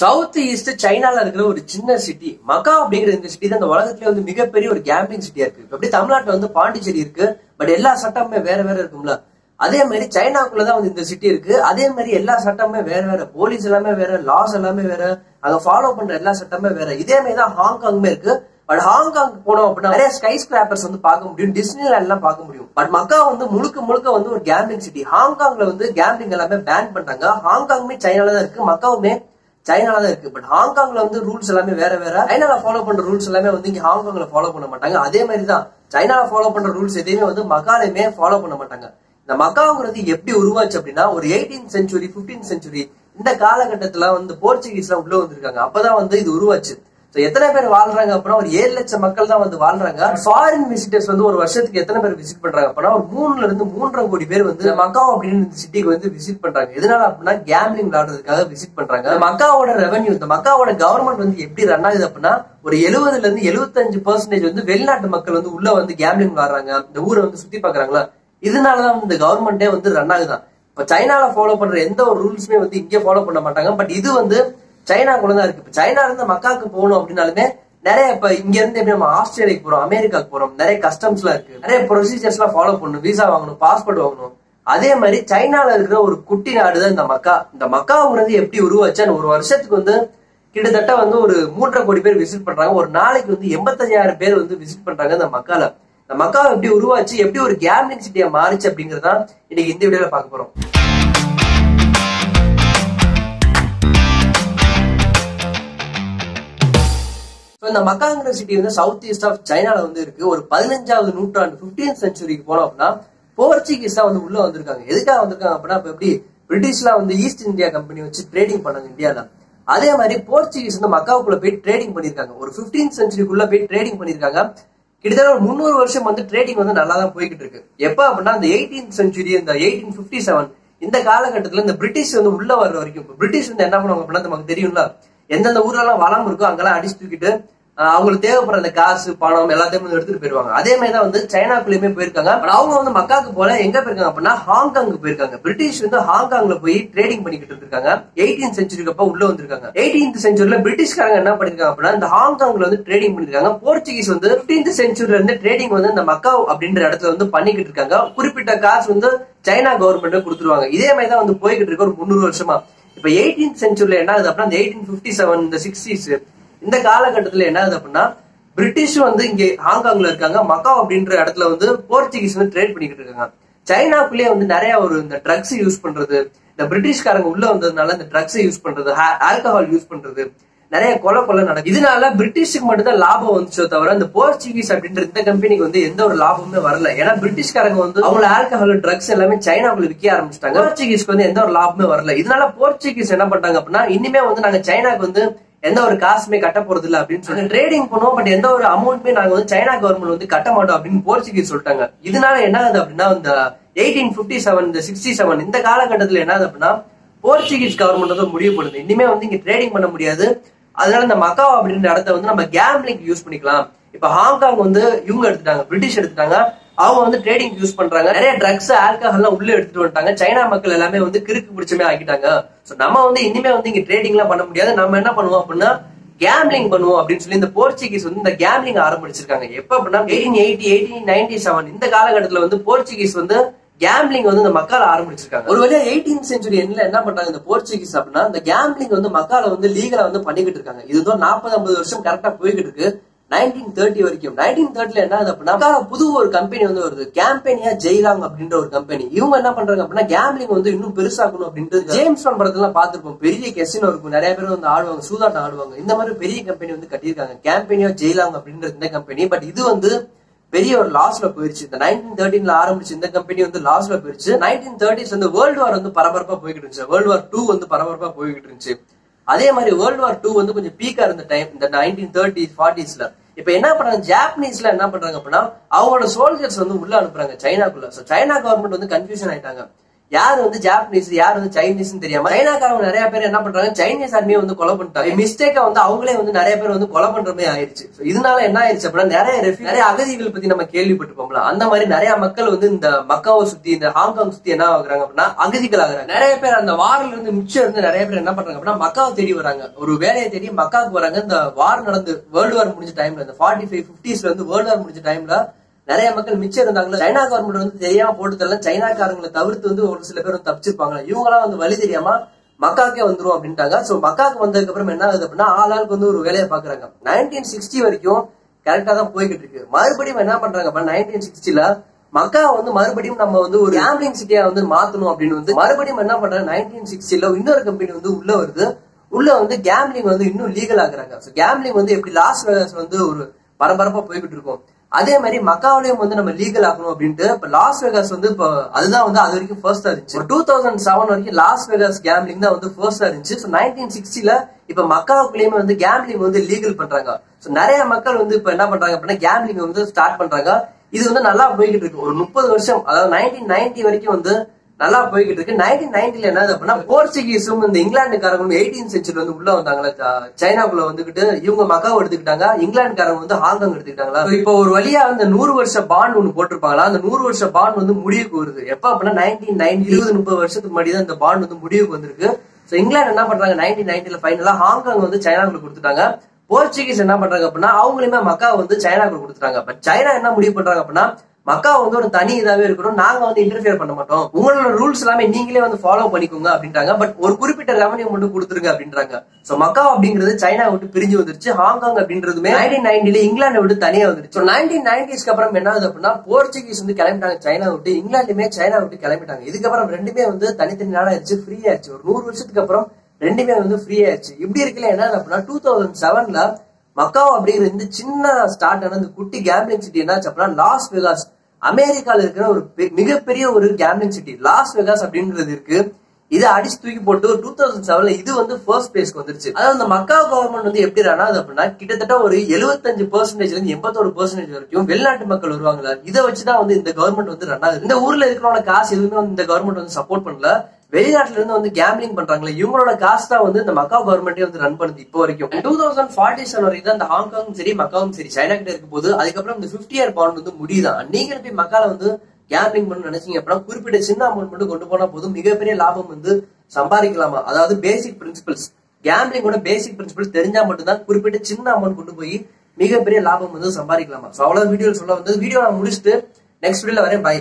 South east சைனால இருக்கிற ஒரு சின்ன சிட்டி மக்கா அப்படிங்கிற இந்த சிட்டி தான் இந்த உலகத்துல வந்து மிகப்பெரிய ஒரு கேம்பிங் சிட்டியா இருக்கு. அப்படி தமிழ்நாட்டுல வந்து பாண்டிச்சேரி இருக்கு. பட் எல்லா சட்டமுமே வேற வேற இருக்கும்ல. அதே மாதிரி சைனாக்குள்ளதான் வந்து இந்த சிட்டி இருக்கு. அதே மாதிரி எல்லா சட்டமுமே வேற வேற. போலீஸ் எல்லாமே வேற லாஸ் எல்லாமே வேற. அங்க ஃபாலோ பண்ற எல்லா சட்டமே வேற. இதே மாதிரி தான் ஹாங்காங்குமே இருக்கு. பட் ஹாங்காங் போனோம் அப்படின்னா நிறைய ஸ்கை ஸ்கிராப்பர்ஸ் வந்து பார்க்க முடியும். டிஸ்னி எல்லாம் பார்க்க முடியும். பட் மக்கா வந்து முழுக்க முழுக்க வந்து ஒரு கேம்பிங் சிட்டி ஹாங்காங்ல வந்து கேம்பிங் எல்லாமே பேன் பண்றாங்க ஹாங்காங்குமே சைனால தான் இருக்கு. மக்காவுமே சைனால தான் இருக்கு. பட் ஹாங்காங்ல வந்து ரூல்ஸ் எல்லாமே வேற வேற. சைனால ஃபாலோ பண்ற ரூல்ஸ் எல்லாமே வந்து இங்க ஹாங்காங்ல ஃபாலோ பண்ண மாட்டாங்க. அதே மாதிரி தான் சைனால ஃபாலோ பண்ற ரூல்ஸ் எதையுமே வந்து மக்காலையுமே ஃபாலோ பண்ண மாட்டாங்க. இந்த மகாங்கிறது எப்படி உருவாச்சு அப்படின்னா ஒரு எயிட்டீன் செஞ்சுரி பிப்டீன் செஞ்சுரி இந்த காலகட்டத்துல வந்து போர்ச்சுகீஸ் எல்லாம் உள்ள வந்திருக்காங்க. அப்பதான் வந்து இது உருவாச்சு. எத்தனை பேர் வாழ்றாங்க அப்படின்னா ஒரு ஏழு லட்சம் மக்கள் தான் வந்து வாழ்றாங்க. ஃபாரின் விசிட்டர்ஸ் வந்து ஒரு வருஷத்துக்கு எத்தனை பேர் விசிட் பண்றாங்க அப்படின்னா ஒரு மூணுல இருந்து மூன்றரை கோடி பேர் வந்து மக்காவ் அப்படின்னு இந்த சிட்டிக்கு வந்து விசிட் பண்றாங்க. எதனால அப்படின்னா கேம்லிங் விளையாடுறதுக்காக விசிட் பண்றாங்க. மக்காவோட ரெவன்யூ இந்த மக்காவோட கவர்மெண்ட் வந்து எப்படி ரன் ஆகுது அப்படின்னா ஒரு எழுபதுல இருந்து எழுபத்தஞ்சு பெர்சன்டேஜ் வந்து வெளிநாட்டு மக்கள் வந்து உள்ள வந்து கேம்லிங் விளாடுறாங்க இந்த ஊரை வந்து சுத்தி பாக்குறாங்களா இதனாலதான் இந்த கவர்மெண்டே வந்து ரன் ஆகுதான். இப்ப சைனால ஃபாலோ பண்ற எந்த ஒரு ரூல்ஸுமே வந்து இங்கே ஃபாலோ பண்ண மாட்டாங்க. பட் இது வந்து சைனாக்குள்ள தான் இருக்கு இப்ப சைனால இருந்து மக்காவுக்கு போகணும் அப்படின்னாலுமே நிறைய இப்ப இங்க இருந்து எப்படி நம்ம ஆஸ்திரேலியாக்கு போறோம் அமெரிக்காக்கு போறோம் நிறைய கஸ்டம்ஸ் எல்லாம் இருக்கு. நிறைய ப்ரொசீஜர்ஸ் எல்லாம் ஃபாலோ பண்ணணும் விசா வாங்கணும் பாஸ்போர்ட் வாங்கணும். அதே மாதிரி சைனால இருக்கிற ஒரு குட்டி நாடு தான் இந்த மக்கா. இந்த மக்காங்கிறது எப்படி உருவாச்சு ஒரு வருஷத்துக்கு வந்து கிட்டத்தட்ட வந்து ஒரு மூன்றரை கோடி பேர் விசிட் பண்றாங்க. ஒரு நாளைக்கு வந்து எண்பத்தஞ்சாயிரம் பேர் வந்து விசிட் பண்றாங்க இந்த மக்கால. இந்த மக்கா எப்படி உருவாச்சு எப்படி ஒரு கேம்லிங் சிட்டியா மாறிச்சு அப்படிங்கறதான் இன்னைக்கு இந்த வீடியோல பார்க்க போறோம். இந்த மக்காங்கிற சிட்டி வந்து சவுத் ஈஸ்ட் ஆஃப் சைனால வந்து இருக்கு. ஒரு பதினஞ்சாவது நூற்றாண்டு பிப்டீன் சென்ச்சுரிக்கு போனோம் அப்படின்னா போர்ச்சுகீஸ் தான் வந்து உள்ள வந்திருக்காங்க. எதுக்காக வந்திருக்காங்க அப்படின்னா இப்ப எப்படி பிரிட்டிஷ்லாம் வந்து ஈஸ்ட் இந்தியா கம்பெனி வச்சு ட்ரேடிங் பண்ணாங்க இந்தியால. அதே மாதிரி போர்ச்சுகீஸ் வந்து மக்காவுக்குள்ள போய் ட்ரேடிங் பண்ணிருக்காங்க ஒரு பிப்டீன் சென்ச்சுரிக்குள்ள போய் ட்ரேடிங் பண்ணிருக்காங்க கிட்டத்தட்ட ஒரு முந்நூறு வருஷம் வந்து ட்ரேடிங் வந்து நல்லா தான் போய்கிட்டு இருக்கு. எப்ப அப்படின்னா இந்த எயிட்டீன் சென்ச்சுரி இந்த எயிட்டீன் பிப்டி செவன் இந்த காலகட்டத்துல இந்த பிரிட்டிஷ் வந்து உள்ள வர்ற வரைக்கும். பிரிட்டிஷ் வந்து என்ன பண்ணுவாங்க அப்படின்னா நமக்கு தெரியும்ல எந்தெந்த ஊர்ல எல்லாம் வளம் இருக்கோ அங்கெல்லாம் அடிச்சு தூக்கிட்டு அவங்களுக்கு தேவைப்படுற அந்த காசு பணம் எல்லாத்தையும் வந்து எடுத்துட்டு போயிருவாங்க அதே மாதிரி தான் வந்து சைனாக்குள்ளயுமே போயிருக்காங்க. பட் அவங்க வந்து மக்காக்கு போல எங்க போயிருக்காங்க அப்படின்னா ஹாங்காங் போயிருக்காங்க. பிரிட்டிஷ் வந்து ஹாங்காங்ல போய் ட்ரேடிங் பண்ணிக்கிட்டு இருக்காங்க எயிட்டீன் செஞ்சுரிக்கு அப்ப உள்ள வந்திருக்காங்க. எயிட்டீன்த் செஞ்சுரியில பிரிட்டிஷ்காரங்க என்ன பண்ணிருக்காங்க அப்படின்னா இந்த ஹாங்காங்ல வந்து ட்ரேடிங் பண்ணிருக்காங்க. போர்ச்சுகீஸ் வந்து பிப்டீன்த் செஞ்சுரியில இருந்து ட்ரேடிங் வந்து இந்த மக்கா அப்படின்ற இடத்துல வந்து பண்ணிக்கிட்டு இருக்காங்க. குறிப்பிட்ட காசு வந்து சைனா கவர்மெண்ட் கொடுத்துருவாங்க. இதே மாதிரி தான் வந்து போய்கிட்டு இருக்கு ஒரு முந்நூறு வருஷமா. இப்ப எயிட்டீன் செஞ்சுரியில என்ன ஆகுது அப்படின்னா இந்த எயிட்டீன் பிப்டி செவன் இந்த சிக்ஸ்டீஸ் இந்த காலகட்டத்துல என்ன ஆகுது அப்படின்னா பிரிட்டிஷ் வந்து இங்க ஹாங்காங்ல இருக்காங்க. மக்காவ் அப்படின்ற இடத்துல வந்து போர்ச்சுகீஸ் வந்து ட்ரேட் பண்ணிக்கிட்டு இருக்காங்க. சைனாக்குள்ளேயே வந்து நிறைய ஒரு இந்த ட்ரக்ஸ் யூஸ் பண்றது இந்த பிரிட்டிஷ்காரங்க உள்ள வந்ததுனால இந்த ட்ரக்ஸ் யூஸ் பண்றது ஆல்கஹால் யூஸ் பண்றது நிறைய கொலை கொலை நடக்கும் இதனால பிரிட்டிஷுக்கு மட்டும் தான் லாபம் வந்துச்சோ தவிர இந்த போர்ச்சுகீஸ் அப்படின்ற இந்த கம்பெனிக்கு வந்து எந்த ஒரு லாபமுமே வரல. ஏன்னா பிரிட்டிஷ்காரங்க வந்து அவங்க ஆல்கஹால் ட்ரக்ஸ் எல்லாமே சைனாக்குள்ள விற்க ஆரம்பிச்சிட்டாங்க. போர்ச்சுகீஸ்க்கு வந்து எந்த ஒரு லாபமே வரல. இதனால போர்ச்சுகீஸ் என்ன பண்றாங்க அப்படின்னா இனிமே வந்து நாங்க சைனாக்கு வந்து எந்த ஒரு காசுமே கட்ட போறது இல்ல அப்படின்னு சொல்லி ட்ரேடிங் பண்ணுவோம் பட் எந்த ஒரு அமௌண்ட்மே நாங்க வந்து சைனா கவர்மெண்ட் வந்து கட்ட மாட்டோம் அப்படின்னு போர்ச்சுகீஸ் சொல்லிட்டாங்க. இதனால என்ன ஆகுது அப்படின்னா இந்த எயிட்டீன் பிப்டி செவன் இந்த சிக்ஸ்டி செவன் இந்த காலகட்டத்துல என்ன ஆகுது அப்படின்னா போர்ச்சுகீஸ் கவர்மெண்ட் வந்து முடிவு பண்ணுது. இனிமே வந்து இங்க ட்ரேடிங் பண்ண முடியாது. அதனால இந்த மக்காவ் அப்படின்ற இடத்த வந்து நம்ம கேம்லிங் யூஸ் பண்ணிக்கலாம். இப்ப ஹாங்காங் வந்து இவங்க எடுத்துட்டாங்க பிரிட்டிஷ் எடுத்துட்டாங்க. அவங்க வந்து ட்ரேடிங் யூஸ் பண்றாங்க. நிறைய ட்ரக்ஸ் ஆல்கஹால் உள்ள எடுத்துட்டு வந்துட்டாங்க. சைனா மக்கள் எல்லாமே வந்து கிறுக்கு பிடிச்சமே ஆக்கிட்டாங்க. சோ நம்ம வந்து இனிமே வந்து இங்க ட்ரேடிங் எல்லாம் பண்ண முடியாது. நம்ம என்ன பண்ணுவோம் அப்படின்னா கேம்லிங் பண்ணுவோம் அப்படின்னு சொல்லி இந்த போர்ச்சுகீஸ் வந்து இந்த கேம்லிங் ஆரம்பிச்சிருக்காங்க. எப்ப அப்படின்னா eighteen eighty eighteen ninety seven இந்த காலகட்டத்துல வந்து போர்ச்சுகீஸ் வந்து கேம்லிங் வந்து இந்த மக்கால ஆரம்பிச்சிருக்காங்க. ஒரு வழியா எயிட்டீன் செஞ்சுரி எண்ட்ல என்ன பண்றாங்க இந்த போர்ச்சுகீஸ் அப்படின்னா இந்த கேம்லிங் வந்து மக்கால வந்து லீகலா வந்து பண்ணிக்கிட்டு இருக்காங்க. இதுதான் நாற்பது ஐம்பது வருஷம் கரெக்டா போய்கிட்டு இருக்கு. நைன்டீன் தேர்ட்டி வரைக்கும். நைன்டீன் தேர்ட்டில என்ன ஆகுது அப்படின்னா புது ஒரு கம்பெனி வந்து வருது. கேம்பெனியா ஜெய்லாங் அப்படின்ற ஒரு கம்பெனி இவங்க என்ன பண்றாங்க அப்படின்னா கேம்லிங் வந்து இன்னும் பெருசாக்கணும் அப்படின்றது ஜேம்ஸ் பாண்ட் படத்தெல்லாம் பார்த்திருப்போம். பெரிய கெசினோ இருக்கும். நிறைய பேர் வந்து ஆடுவாங்க. சூதாட்டம் ஆடுவாங்க. இந்த மாதிரி பெரிய கம்பெனி வந்து கட்டியிருக்காங்க. கேம்பெனியா ஜெய்லாங் அப்படின்றது இந்த கம்பெனி பட் இது வந்து பெரிய ஒரு லாஸ்ல போயிருச்சு. இந்த நைன்டீன் தேர்ட்டின்ல ஆரம்பிச்சு இந்த கம்பெனி வந்து லாஸ்ல போயிருச்சு. நைன்டீன் தேர்ட்டிஸ் வந்து வேர்ல்டு வார் வந்து பரபரப்பா போய்கிட்டு இருந்துச்சு. வேர்ல்டு வார் டூ வந்து பரபரப்பா போய்கிட்டு இருந்துச்சு. அதே மாதிரி வேர்ல்டு வார் டூ வந்து கொஞ்சம் பீக்கா இருந்த டைம் இந்த நைன்டீன் தேர்ட்டி ஃபார்ட்டிஸ்ல இப்ப என்ன பண்றாங்க? ஜாப்பனீஸ்ல என்ன பண்றாங்க அப்படின்னா அவங்களோட சோல்ஜர்ஸ் வந்து உள்ள அனுப்புறாங்க சைனாக்குள்ள. சோ சைனா கவர்மெண்ட் வந்து கன்ஃபியூஷன் ஆயிட்டாங்க. யார் வந்து ஜாப்பனீஸ் யார் வந்து சைனீஸ்னு தெரியாம சைனாக்காரங்க நிறைய பேர் என்ன பண்றாங்க சைனீஸ் ஆர்மியை வந்து கொலை பண்ணிட்டாங்க. மிஸ்டேக்கா வந்து அவங்களே வந்து நிறைய பேர் வந்து கொலை பண்ற மாதிரி ஆயிடுச்சு. இதனால என்ன ஆயிடுச்சு அப்படின்னா நிறைய நிறைய அகதிகள் பத்தி நம்ம கேள்விப்பட்டிருப்போம்ல அந்த மாதிரி நிறைய மக்கள் வந்து இந்த மக்காவை சுத்தி இந்த ஹாங்காங் சுத்தி என்ன ஆகுறாங்க அப்படின்னா அகதிகள் ஆகுறாங்க. நிறைய பேர் அந்த வாரில் இருந்து மிச்சம் இருந்து நிறைய பேர் என்ன பண்றாங்க அப்படின்னா மக்காவை தேடி வராங்க. ஒரு வேலையை தேடி மக்காவுக்கு வராங்க. இந்த வார் நடந்து வேர்ல்டு வார் முடிஞ்ச டைம்ல இந்த ஃபார்ட்டி ஃபைவ் பிப்டிஸ்ல இருந்து வேர்ல்டு வார் முடிஞ்ச டைம்ல நிறைய மக்கள் மிச்சம் இருந்தாங்களா சைனா கவர்மெண்ட் வந்து தெரியாம போட்டு தரல. சைனாக்காரங்களை தவிர்த்து வந்து ஒரு சில பேர் வந்து தப்பிச்சிருப்பாங்க. இவங்கலாம் வந்து வழி தெரியாம மக்காக்கே வந்துரும் அப்படின்ட்டாங்க. சோ மக்காக்கு வந்ததுக்கு அப்புறம் என்ன ஆகுது அப்படின்னா ஆளாளுக்கு வந்து ஒரு வேலையை பாக்குறாங்க நைன்டீன் சிக்ஸ்டி வரைக்கும் கரெக்டா தான் போய்கிட்டு இருக்கு. மறுபடியும் என்ன பண்றாங்க அப்படின்னா நைன்டீன் சிக்ஸ்டில மக்கா வந்து மறுபடியும் நம்ம வந்து ஒரு கேம்பிளிங் சிட்டியா வந்து மாத்தணும் அப்படின்னு வந்து மறுபடியும் என்ன பண்றாங்க நைன்டீன் சிக்ஸ்டில இன்னொரு கம்பெனி வந்து உள்ள வருது. உள்ள வந்து கேம்லிங் வந்து இன்னும் லீகல் ஆகுறாங்க கேம்லிங் வந்து எப்படி லாஸ் வந்து ஒரு பரபரப்பா போய்கிட்டு இருக்கும். அதே மாதிரி மக்காவிலையும் வந்து நம்ம லீகல் ஆகணும் அப்படின்ட்டு இப்ப லாஸ் வேகாஸ் வந்து இப்போ அதுதான் வந்து அது வரைக்கும் ஃபர்ஸ்டா இருந்துச்சு. டூ தௌசண்ட் செவன் வரைக்கும் லாஸ் வேகாஸ் கேம்லிங் தான் வந்து ஃபர்ஸ்டா இருந்துச்சு. ஸோ நைன்டீன் சிக்ஸ்டில இப்ப மக்காவுக்குள்ளேயுமே வந்து கேம்லிங் வந்து லீகல் பண்றாங்க. ஸோ நிறைய மக்கள் வந்து இப்ப என்ன பண்றாங்க அப்படின்னா கேம்லிங் வந்து ஸ்டார்ட் பண்றாங்க. இது வந்து நல்லா போய்கிட்டு இருக்கு. ஒரு முப்பது வருஷம் அதாவது நைன்டீன் நைன்டி வரைக்கும் வந்து நல்லா போய்கிட்டு இருக்கு. நைன்டீன் நைன்டில என்ன அப்படின்னா போர்ச்சுகீஸும் இந்த இங்கிலாந்துக்காரங்களும் எயிட்டீன் செஞ்சுரி வந்து உள்ள வந்தாங்களா சைனாக்குள்ள வந்துகிட்டு இவங்க மக்காவை எடுத்துக்கிட்டாங்க. இங்கிலாந்துக்காரங்க வந்து ஹாங்காங் எடுத்துக்கிட்டாங்களா? இப்போ ஒரு வழியா அந்த நூறு வருஷ பாண்ட் ஒன்னு போட்டிருப்பாங்களா? அந்த நூறு வருஷ பாண்ட் வந்து முடிவுக்கு வருது. எப்ப அப்படின்னா நைன்டீன் நைன்டி இருபது முப்பது வருஷத்துக்கு முன்னாடி தான் இந்த பாண்ட் வந்து முடிவுக்கு வந்திருக்கு. சோ இங்கிலாந்து என்ன பண்றாங்க நைன்டீன் நைன்டில ஃபைனலா ஹாங்காங் வந்து சைனாக்குள்ள கொடுத்துட்டாங்க. போர்ச்சுகீஸ் என்ன பண்றாங்க அப்படின்னா அவங்களுமே மக்கா வந்து சைனாக்குள்ள கொடுத்துட்டாங்க. பட் சைனா என்ன முடிவு பண்றாங்க அப்படின்னா மக்கா வந்து ஒரு தனி இதாவே இருக்கணும். நாங்க வந்து இன்டர்ஃபியர் பண்ண மாட்டோம். உங்களோட ரூல்ஸ் எல்லாமே நீங்களே வந்து ஃபாலோ பண்ணிக்கோங்க அப்படின்றாங்க. பட் ஒரு குறிப்பிட்ட ரெவன்யூ மட்டும் கொடுத்துருங்க அப்படின்றாங்க. சோ மக்கா அப்படிங்கிறது சைனா விட்டு பிரிஞ்சு வந்துருச்சு. ஹாங்காங் அப்படின்றதுமே நைன்டீன் நைன்டில இங்கிலாந்து விட்டு தனியா வந்துருச்சு. நைன்டீன் நைன்டிஸ்க்கு அப்புறம் என்ன ஆகுது அப்படின்னா போர்ச்சுகீஸ் வந்து கிளம்பிட்டாங்க சைனா விட்டு. இங்கிலாந்துமே சைனா விட்டு கிளம்பிட்டாங்க. இதுக்கப்புறம் ரெண்டுமே வந்து தனித்தனி நாடா ஃப்ரீ ஆயிடுச்சு ஒரு நூறு வருஷத்துக்கு அப்புறம் ரெண்டுமே வந்து ஃப்ரீ ஆயிடுச்சு இப்படி இருக்கல என்ன அப்படின்னா டூ தௌசண்ட் செவன்ல மக்காவ் அப்படிங்கிற இந்த சின்ன ஸ்டார்ட் ஆன இந்த குட்டி கேம்பிளிங் சிட்டி என்னாச்சு அப்படின்னா லாஸ் வெகாஸ் அமெரிக்கால இருக்கிற ஒரு பெ- மிகப்பெரிய ஒரு கேம்லிங் சிட்டி லாஸ் வெகாஸ் அப்படின்றது இருக்கு. இதை அடிச்சு தூக்கி போட்டு டூ தௌசண்ட் செவன்ல இது வந்து ஃபர்ஸ்ட் பிளேஸ்க்கு வந்துருச்சு. அதாவது அந்த மக்கா கவர்மெண்ட் வந்து எப்படி ரன் ஆகுது அப்படின்னா கிட்டத்தட்ட ஒரு எழுபத்தஞ்சு பெர்சன்டேஜ்ல இருந்து எண்பத்தோரு பெர்சன்டேஜ் வரைக்கும் வெளிநாட்டு மக்கள் வருவாங்களா இதை வச்சுதான் வந்து இந்த கவர்மெண்ட் வந்து ரன் ஆகுது. இந்த ஊர்ல இருக்கிறவங்க காசு எதுவுமே வந்து இந்த கவர்மெண்ட் வந்து சப்போர்ட் பண்ணல. வெளிநாட்டுல இருந்து வந்து கேம்பிளிங் பண்றாங்களே இவங்களோட காசு தான் வந்து இந்த மக்கா கவர்மெண்டே வந்து ரன் பண்ணுது இப்போ வரைக்கும். டூ தௌசண்ட் ஃபார்ட்டி செவன் வரைக்கும் தான் இந்த ஹாங்காங்கும் சரி மக்காவும் சரி சைனா கிட்ட இருக்கும் போது அதுக்கப்புறம் இந்த பிப்டி இயர் பாண்ட் வந்து முடியுதான் நீங்க போய் மக்கால வந்து கேம்பிளிங் பண்ண நினைச்சீங்க அப்படின்னா குறிப்பிட்ட சின்ன அமௌண்ட் மட்டும் கொண்டு போனா போதும். மிகப்பெரிய லாபம் வந்து சம்பாதிக்கலாமா? அதாவது பேசிக் பிரின்சிபல்ஸ் கேம்பிளிங்கோட பேசிக் பிரின்சிபல்ஸ் தெரிஞ்சா மட்டும்தான் குறிப்பிட்ட சின்ன அமௌண்ட் கொண்டு போய் மிகப்பெரிய லாபம் வந்து சம்பாதிக்கலாமா? சோ அவ்வளவு வீடியோ சொல்ல வந்து வீடியோ நான் முடிச்சுட்டு நெக்ஸ்ட் வீடியோல வரேன். பை